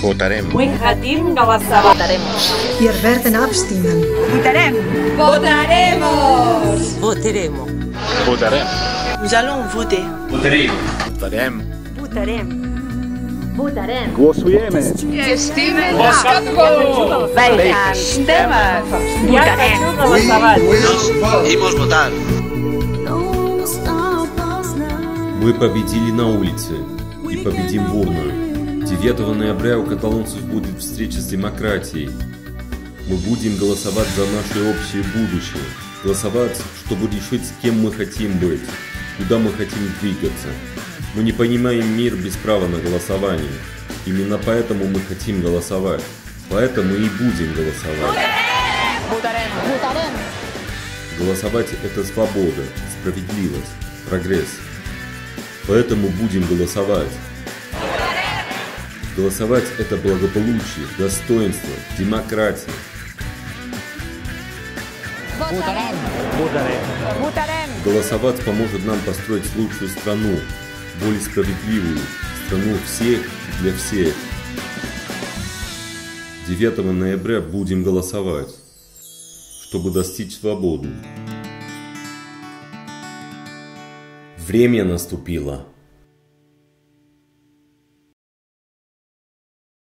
Votaremos. Голосовать. Wir werden abstimmen. Votaremos. Voteremo. Votaremos. Nous allons voter. Votaremos. Я хочу голосовать. Imos votar. Мы победили на улице и победим в урну. 9 ноября у каталонцев будет встреча с демократией. Мы будем голосовать за наше общее будущее. Голосовать, чтобы решить, с кем мы хотим быть, куда мы хотим двигаться. Мы не понимаем мир без права на голосование. Именно поэтому мы хотим голосовать. Поэтому и будем голосовать. Голосовать – это свобода, справедливость, прогресс. Поэтому будем голосовать. Голосовать – это благополучие, достоинство, демократия. Голосовать поможет нам построить лучшую страну, более справедливую, страну всех и для всех. 9 ноября будем голосовать, чтобы достичь свободы. Время наступило.